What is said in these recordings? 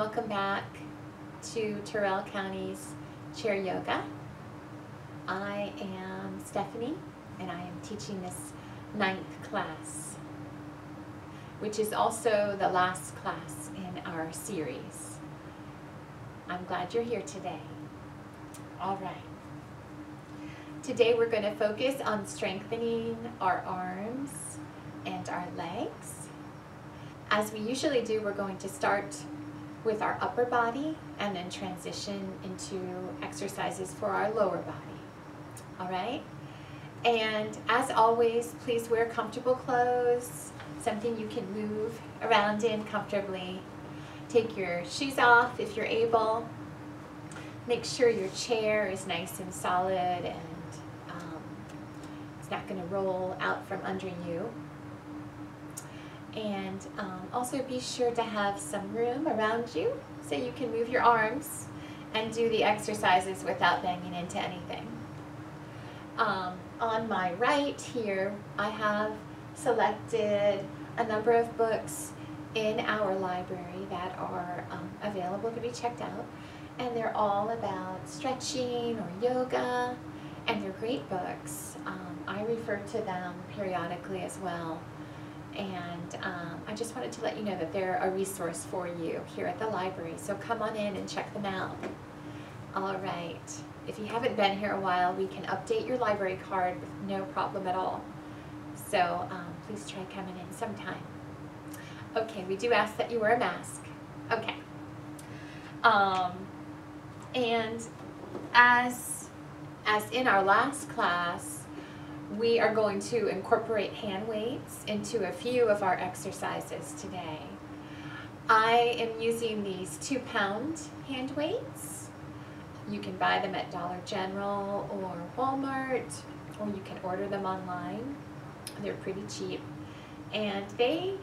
welcome back to Tyrrell County's Chair Yoga. I am Stephanie and I am teaching this ninth class, which is also the last class in our series. I'm glad you're here today. All right. Today we're going to focus on strengthening our arms and our legs. As we usually do, we're going to start with our upper body and then transition into exercises for our lower body. All right? And as always, please wear comfortable clothes, something you can move around in comfortably. Take your shoes off if you're able. Make sure your chair is nice and solid and um, it's not going to roll out from under you. And um, also be sure to have some room around you so you can move your arms and do the exercises without banging into anything. Um, on my right here, I have selected a number of books in our library that are um, available to be checked out. And they're all about stretching or yoga, and they're great books. Um, I refer to them periodically as well. And um, I just wanted to let you know that they're a resource for you here at the library. So come on in and check them out. All right. If you haven't been here a while, we can update your library card with no problem at all. So um, please try coming in sometime. Okay, we do ask that you wear a mask. Okay. Um, and as, as in our last class, we are going to incorporate hand weights into a few of our exercises today. I am using these two pound hand weights. You can buy them at Dollar General or Walmart, or you can order them online. They're pretty cheap. And they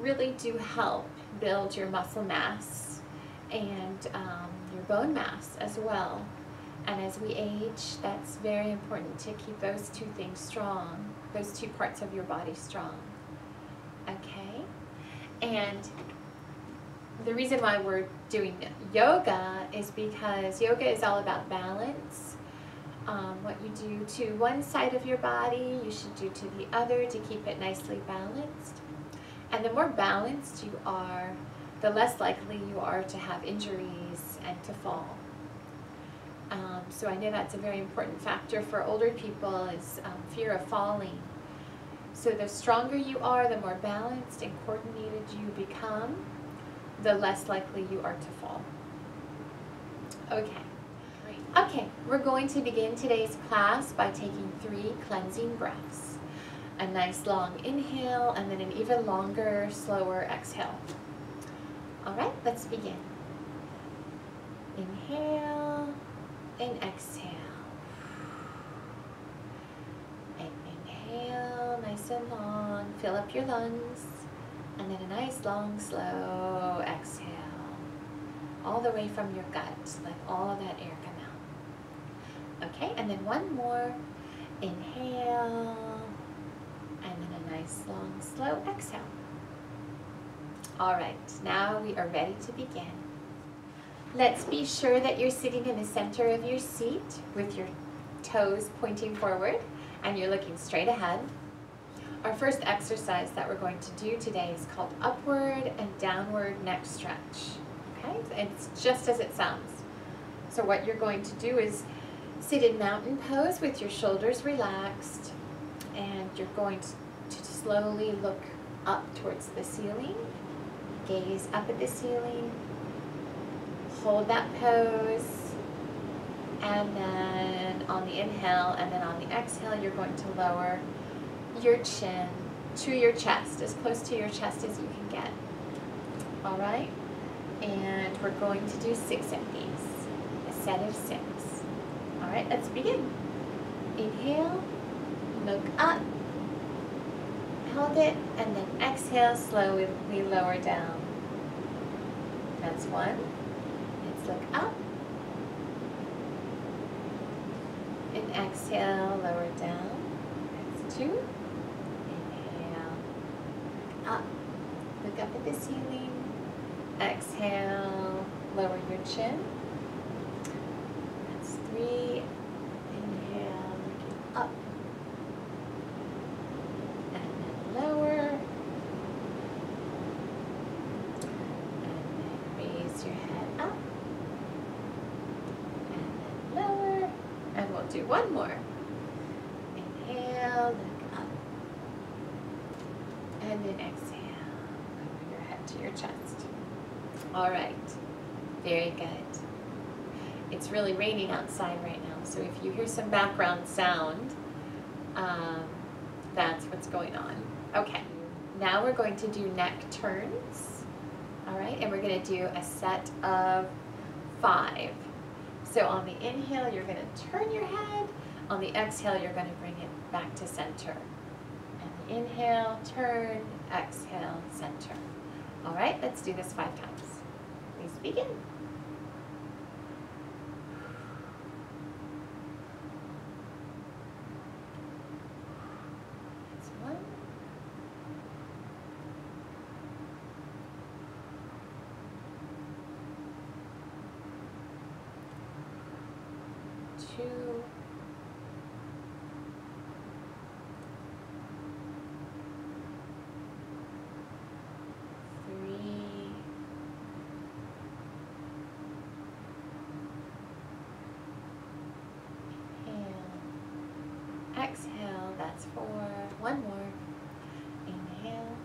really do help build your muscle mass and um, your bone mass as well. And as we age, that's very important to keep those two things strong, those two parts of your body strong. Okay? And the reason why we're doing yoga is because yoga is all about balance. Um, what you do to one side of your body, you should do to the other to keep it nicely balanced. And the more balanced you are, the less likely you are to have injuries and to fall. Um, so I know that's a very important factor for older people is um, fear of falling. So the stronger you are, the more balanced and coordinated you become, the less likely you are to fall. Okay. Okay, we're going to begin today's class by taking three cleansing breaths. A nice long inhale and then an even longer, slower exhale. All right, let's begin. Inhale and exhale. And inhale, nice and long, fill up your lungs, and then a nice long, slow exhale. All the way from your gut, let all of that air come out. Okay, and then one more. Inhale, and then a nice, long, slow exhale. All right, now we are ready to begin. Let's be sure that you're sitting in the center of your seat with your toes pointing forward and you're looking straight ahead. Our first exercise that we're going to do today is called upward and downward neck stretch. Okay, it's just as it sounds. So what you're going to do is sit in mountain pose with your shoulders relaxed and you're going to, to slowly look up towards the ceiling, gaze up at the ceiling, hold that pose. And then on the inhale and then on the exhale, you're going to lower your chin to your chest, as close to your chest as you can get. All right? And we're going to do six of these, a set of six. All right, let's begin. Inhale, look up, hold it, and then exhale, slowly lower down. That's one look oh. up. And exhale, lower down. That's two. Inhale. Up. Look up at the ceiling. Exhale, lower your chin. That's three. Inhale, looking up. And then lower. And then raise your head up. And then lower. And we'll do one more. Inhale, look up. And then exhale, lower your head to your chest. All right, very good. It's really raining outside right now, so if you hear some background sound, um, that's what's going on. Okay, now we're going to do neck turns. All right, and we're going to do a set of five. So on the inhale, you're going to turn your head. On the exhale, you're going to bring it back to center. And inhale, turn, exhale, center. All right, let's do this five times. Please begin. That's one. Two. Three. Inhale. Exhale, that's four. One more. Inhale.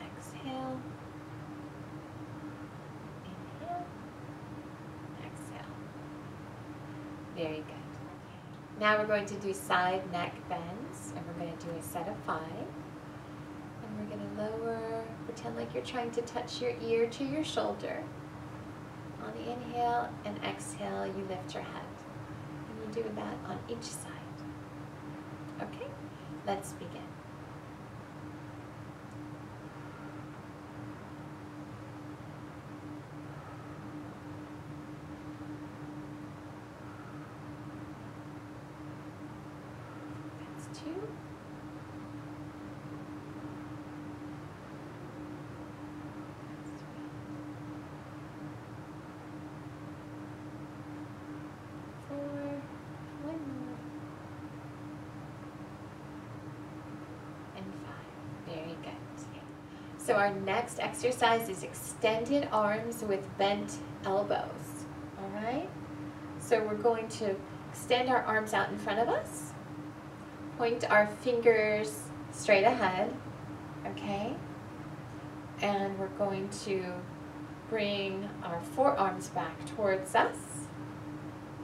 Exhale. Inhale. Exhale. Very good. Now we're going to do side neck bends, and we're going to do a set of five. And we're going to lower, pretend like you're trying to touch your ear to your shoulder. On the inhale and exhale, you lift your head. And you do that on each side. Okay, let's begin. That's two. That's three. Four. One more. And five. Very good. So our next exercise is extended arms with bent elbows. All right? So we're going to extend our arms out in front of us. Point our fingers straight ahead. Okay? And we're going to bring our forearms back towards us.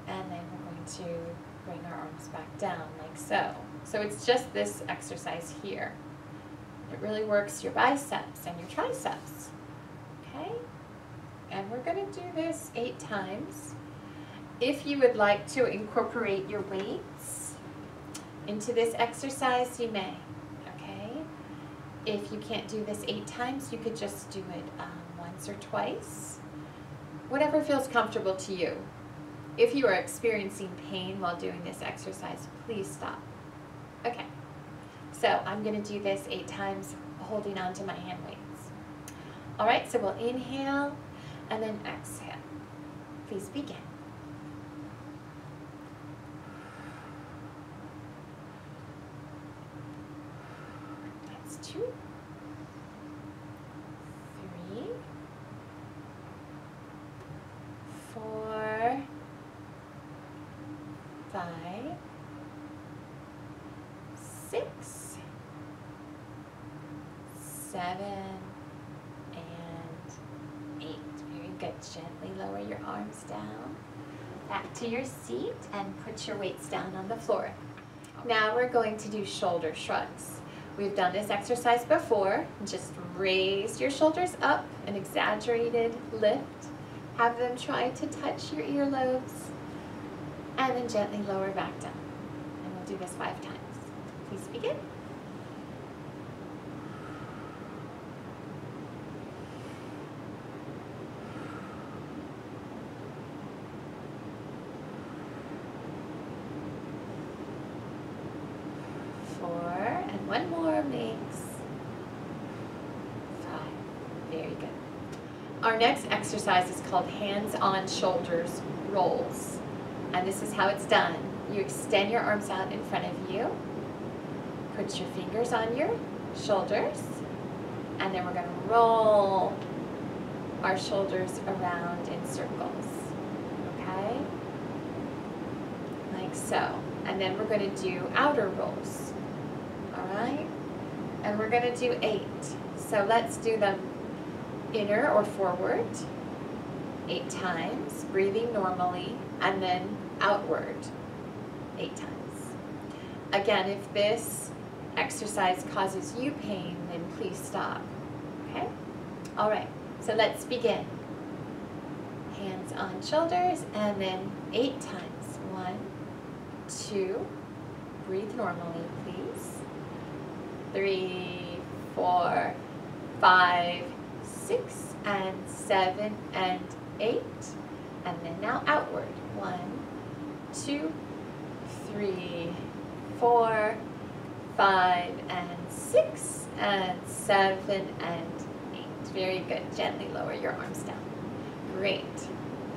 And then we're going to bring our arms back down like so. So it's just this exercise here. It really works your biceps and your triceps. Okay? And we're going to do this eight times. If you would like to incorporate your weights into this exercise, you may. Okay? If you can't do this eight times, you could just do it um, once or twice. Whatever feels comfortable to you. If you are experiencing pain while doing this exercise, please stop. Okay. So I'm going to do this eight times holding on to my hand weights. All right, so we'll inhale and then exhale. Please begin. That's two, three, four, five, six, seven, and eight. Very good. Gently lower your arms down. Back to your seat and put your weights down on the floor. Now we're going to do shoulder shrugs. We've done this exercise before. Just raise your shoulders up, an exaggerated lift. Have them try to touch your earlobes. And then gently lower back down. And we'll do this five times. Please begin. Four, and one more makes five. Very good. Our next exercise is called hands on shoulders rolls. And this is how it's done. You extend your arms out in front of you. Put your fingers on your shoulders. And then we're going to roll our shoulders around in circles. Okay? Like so. And then we're going to do outer rolls. All right? And we're going to do eight. So let's do them inner or forward eight times, breathing normally, and then outward eight times. Again, if this exercise causes you pain, then please stop. Okay? All right, so let's begin. Hands on shoulders, and then eight times. One, two, breathe normally, please. Three, four, five, six, and seven, and eight. And then now outward. One, two, three, four, five, and six, and seven, and eight. Very good. Gently lower your arms down. Great.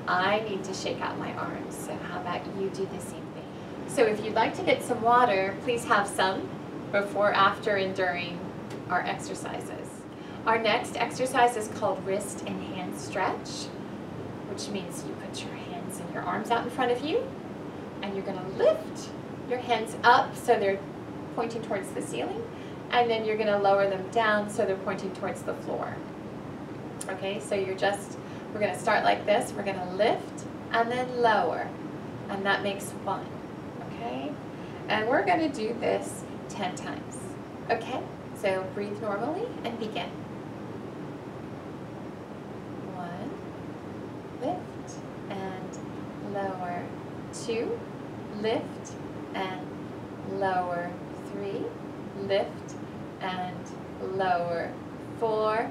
I need to shake out my arms, so how about you do the same thing? So if you'd like to get some water, please have some before, after, and during our exercises. Our next exercise is called wrist and hand stretch, which means you put your hands and your arms out in front of you, and you're gonna lift your hands up so they're pointing towards the ceiling, and then you're gonna lower them down so they're pointing towards the floor. Okay, so you're just, we're gonna start like this, we're gonna lift and then lower, and that makes one, okay? And we're gonna do this 10 times, okay? So breathe normally and begin. One, lift and lower. Two, lift and lower. Three, lift and lower. Four,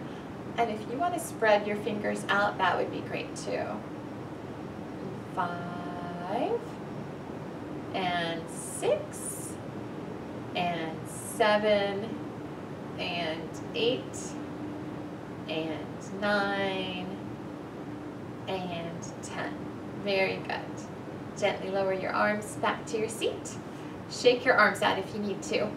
and if you want to spread your fingers out, that would be great too. Five, and six, and seven, and eight, and nine, and ten. Very good. Gently lower your arms back to your seat. Shake your arms out if you need to.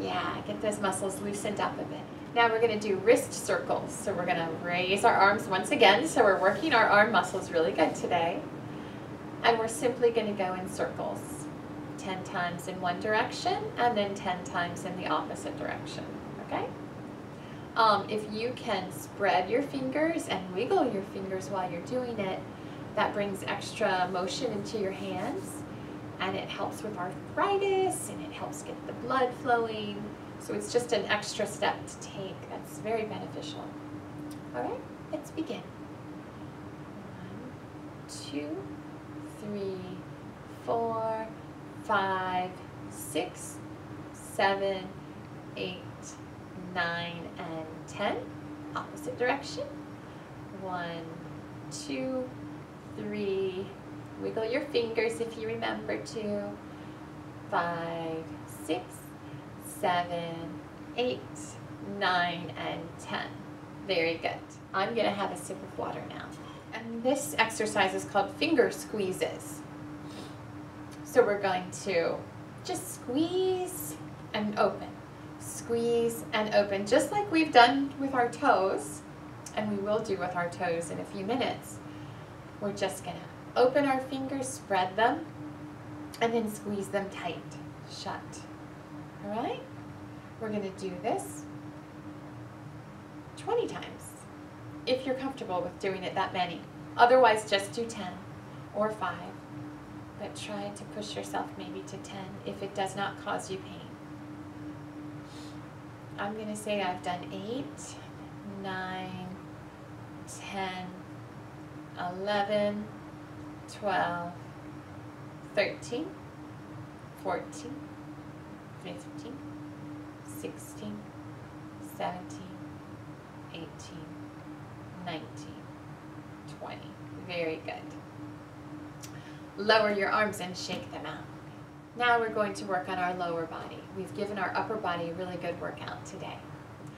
Yeah, get those muscles loosened up a bit. Now we're going to do wrist circles. So we're going to raise our arms once again. So we're working our arm muscles really good today. And we're simply going to go in circles. 10 times in one direction and then 10 times in the opposite direction. Okay? Um, if you can spread your fingers and wiggle your fingers while you're doing it, that brings extra motion into your hands and it helps with arthritis and it helps get the blood flowing. So it's just an extra step to take that's very beneficial. All right, let's begin. One, two, three, four, five, six, seven, eight, nine, and ten. Opposite direction. One, two, three, wiggle your fingers if you remember to. Five, six, seven, eight, nine, and ten. Very good. I'm to have a sip of water now. And this exercise is called finger squeezes. So we're going to just squeeze and open. Squeeze and open, just like we've done with our toes, and we will do with our toes in a few minutes. We're just going to open our fingers, spread them, and then squeeze them tight, shut. All right? We're going to do this 20 times if you're comfortable with doing it that many. Otherwise, just do 10 or 5. But try to push yourself maybe to 10 if it does not cause you pain. I'm going to say I've done 8, 9, 10, 11, 12, 13, 14, 15, 16, 17, 18, 19, 20. Very good. Lower your arms and shake them out. Now we're going to work on our lower body. We've given our upper body a really good workout today.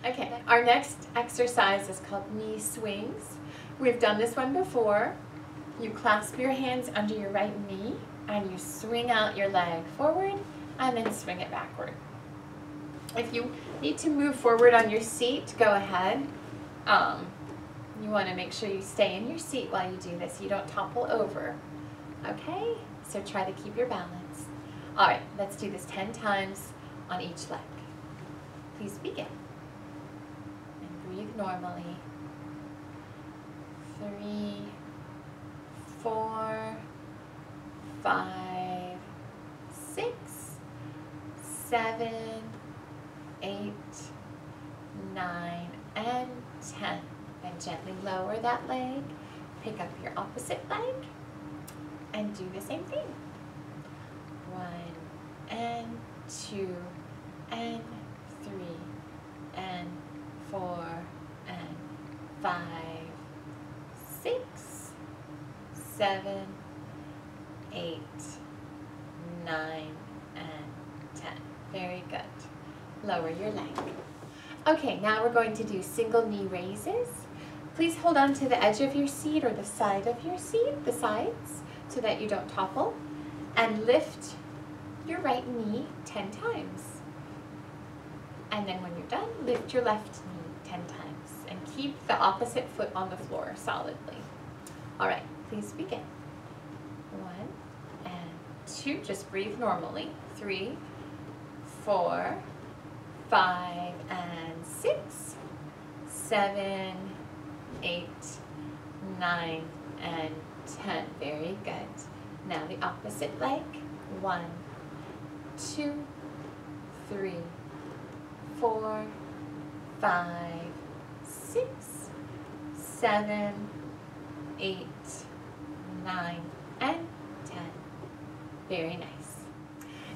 Okay, our next exercise is called knee swings. We've done this one before. You clasp your hands under your right knee and you swing out your leg forward and then swing it backward. If you need to move forward on your seat, go ahead. Um, you want to make sure you stay in your seat while you do this. You don't topple over. Okay? So try to keep your balance. All right, let's do this 10 times on each leg. Please begin. And breathe normally. Three, four, five, six, seven, eight, nine, and ten. Then gently lower that leg, pick up your opposite leg, and do the same thing. One, and two, and three, and four, and five, seven, eight, nine, and ten. Very good. Lower your leg. Okay, now we're going to do single knee raises. Please hold on to the edge of your seat or the side of your seat, the sides, so that you don't topple. And lift your right knee 10 times. And then when you're done, lift your left knee 10 times. And keep the opposite foot on the floor solidly. All right, please begin. One and two, just breathe normally. Three, four, five and six, seven, eight, nine, and ten. Very good. Now the opposite leg. One, two, three, four, five, six, seven, eight, nine, and ten. Very nice.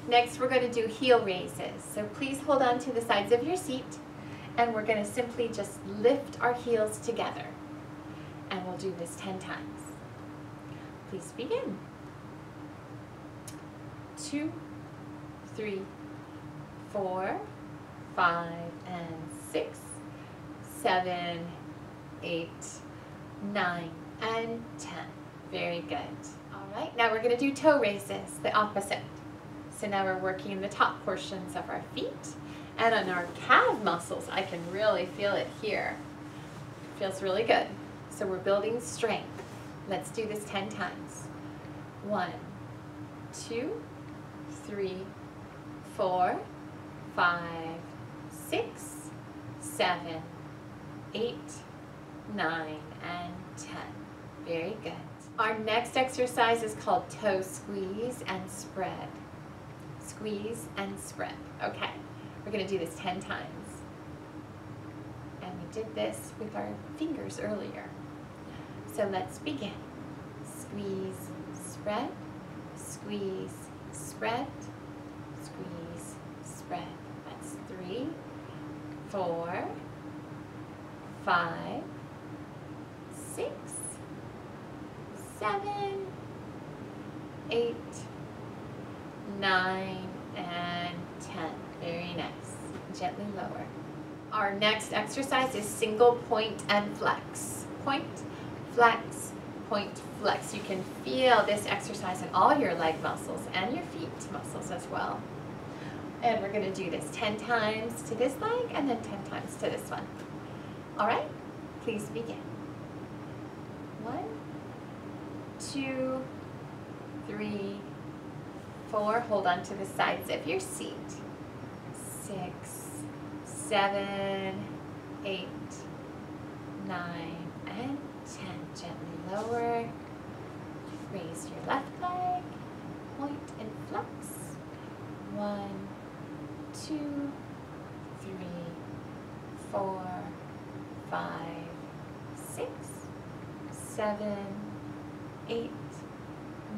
Next, we're going to do heel raises. So please hold on to the sides of your seat, and we're going to simply just lift our heels together. And we'll do this 10 times. Please begin. Two, three, four, five, and six, seven, eight, nine, and 10. Very good. All right, now we're going to do toe raises, the opposite. So now we're working the top portions of our feet and on our calf muscles. I can really feel it here. Feels really good. So we're building strength. Let's do this 10 times. One, two, three, four, five, six, seven, eight, nine, and 10. Very good. Our next exercise is called toe squeeze and spread. Squeeze and spread. Okay, we're gonna do this 10 times. And we did this with our fingers earlier. So let's begin. Squeeze, spread, squeeze, spread, squeeze, spread. That's three, four, five, six, seven, eight, nine, and 10. Very nice. Gently lower. Our next exercise is single point and flex. Point, flex, point, flex. You can feel this exercise in all your leg muscles and your feet muscles as well. And we're going to do this 10 times to this leg and then 10 times to this one. All right? Please begin. One, two, three, four. Hold on to the sides of your seat. Six, seven, eight, nine, and ten. Gently lower. Raise your left leg. Point and flex. One, two, three, four, five, six, seven, eight,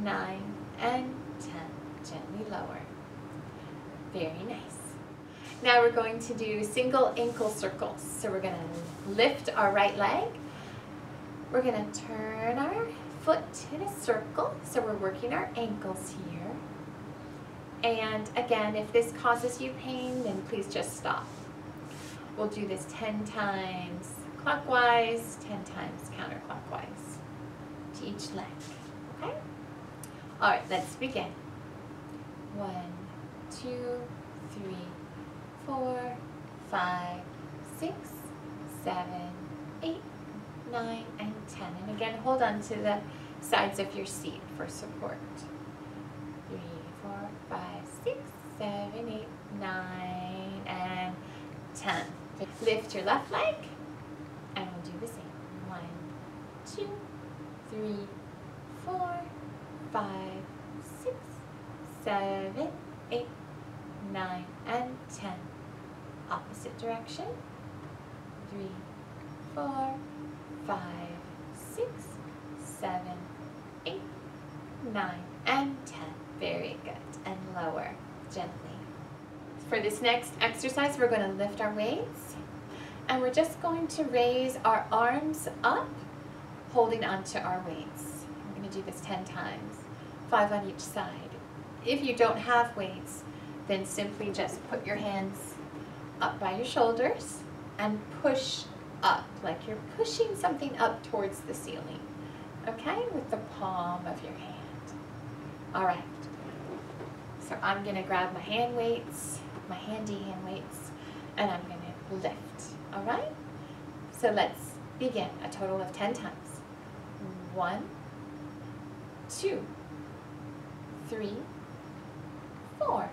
nine, and ten. Gently lower. Very nice. Now we're going to do single ankle circles. So we're going to lift our right leg. We're going to turn our foot in a circle. So we're working our ankles here. And again, if this causes you pain, then please just stop. We'll do this 10 times. clockwise, 10 times counterclockwise to each leg. Okay? All right, let's begin. One, two, three, four, five, six, seven, eight, nine, and 10. And again, hold on to the sides of your seat for support. Three, four, five, six, seven, eight, nine, and 10. Lift your left leg, and we'll do the same. One, two, three, four, five, six, seven, eight, nine, and 10. Opposite direction. Three, four, five, six, seven, eight, nine, and 10. Very good. And lower gently. For this next exercise, we're going to lift our weights. And we're just going to raise our arms up, holding onto our weights. We're going to do this 10 times, five on each side. If you don't have weights, then simply just put your hands up by your shoulders and push up, like you're pushing something up towards the ceiling, okay, with the palm of your hand. All right, so I'm gonna grab my hand weights, my handy hand weights, and I'm gonna lift, all right? So let's begin, a total of 10 times. One, two, three, four,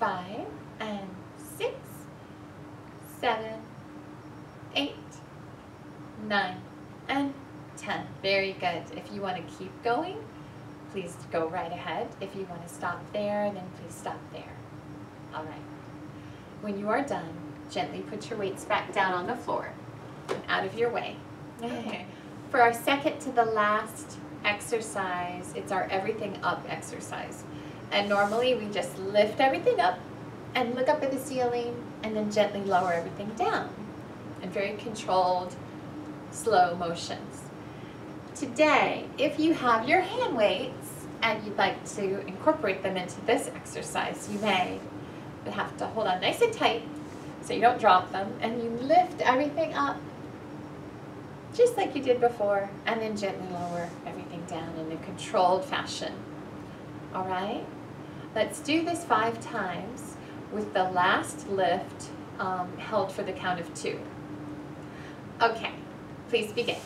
five, and six, seven, eight, nine, and 10. Very good. If you want to keep going, please go right ahead. If you want to stop there, then please stop there. All right. When you are done, gently put your weights back down on the floor and out of your way. Okay. For our second to the last exercise, it's our everything up exercise. And normally we just lift everything up and look up at the ceiling and then gently lower everything down in very controlled, slow motions. Today, if you have your hand weights and you'd like to incorporate them into this exercise, you may. You have to hold on nice and tight so you don't drop them and you lift everything up just like you did before and then gently lower everything down in a controlled fashion. All right? Let's do this five times with the last lift um, held for the count of two. Okay, please begin.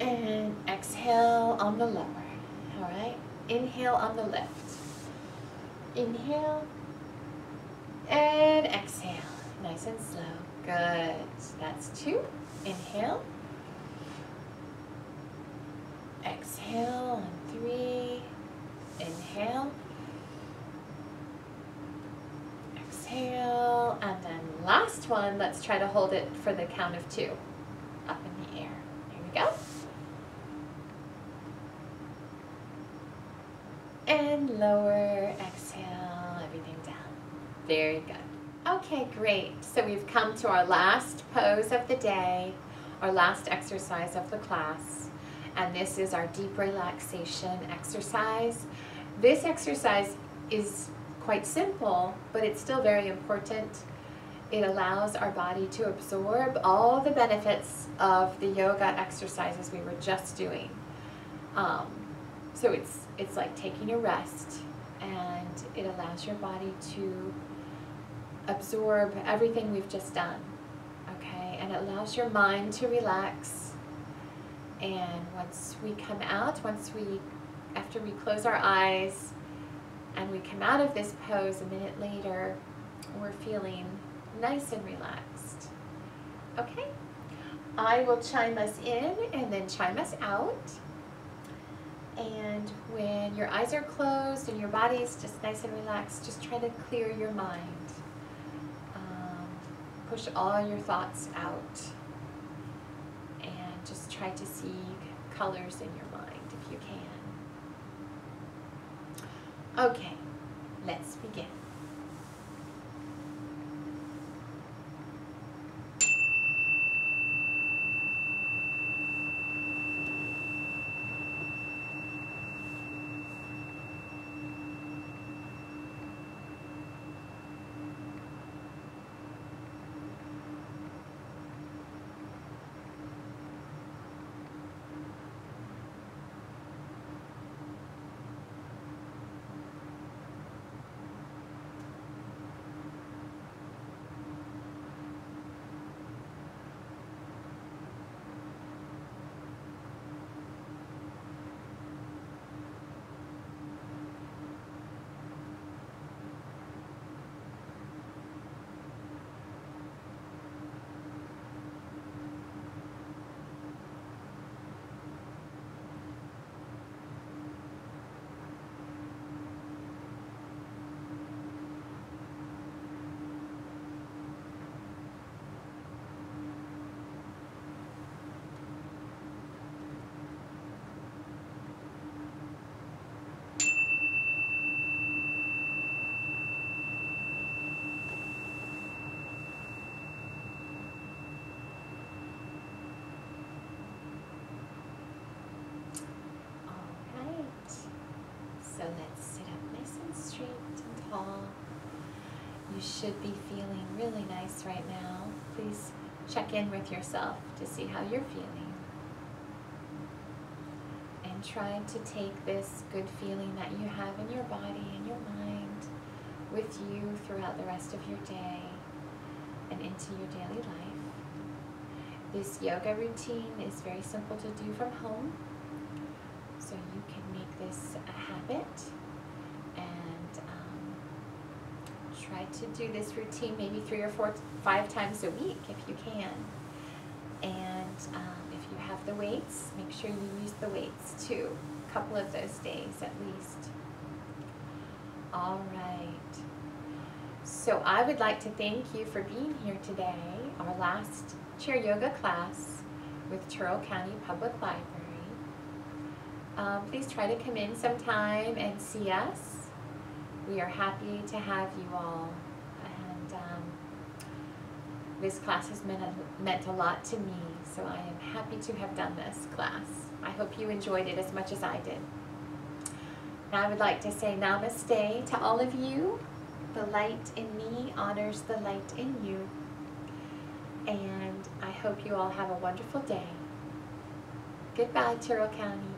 And exhale on the lower, all right? Inhale on the lift. Inhale and exhale, nice and slow. Good, that's two. Inhale. Exhale on three. Inhale. Exhale, and then last one, let's try to hold it for the count of two. Up in the air. Here we go. And lower, exhale, everything down. Very good. Okay, great. So we've come to our last pose of the day, our last exercise of the class. And this is our deep relaxation exercise. This exercise is quite simple, but it's still very important. It allows our body to absorb all the benefits of the yoga exercises we were just doing. Um, so it's, it's like taking a rest and it allows your body to absorb everything we've just done, okay? And it allows your mind to relax. And once we come out, once we, after we close our eyes, and we come out of this pose a minute later, we're feeling nice and relaxed. Okay? I will chime us in and then chime us out. And when your eyes are closed and your body is just nice and relaxed, just try to clear your mind. Push all your thoughts out. And just try to see colors in your mind if you can. Okay, let's begin. So let's sit up nice and straight and tall. You should be feeling really nice right now. Please check in with yourself to see how you're feeling. And try to take this good feeling that you have in your body and your mind with you throughout the rest of your day and into your daily life. This yoga routine is very simple to do from home. So you can make this a habit and um, try to do this routine maybe three or four, five times a week if you can. And um, if you have the weights, make sure you use the weights too, a couple of those days at least. All right. So I would like to thank you for being here today, our last chair yoga class with Tyrrell County Public Library. Um, please try to come in sometime and see us. We are happy to have you all. And um, this class has meant a, meant a lot to me, so I am happy to have done this class. I hope you enjoyed it as much as I did. Now I would like to say namaste to all of you. The light in me honors the light in you. And I hope you all have a wonderful day. Goodbye, Tyrrell County.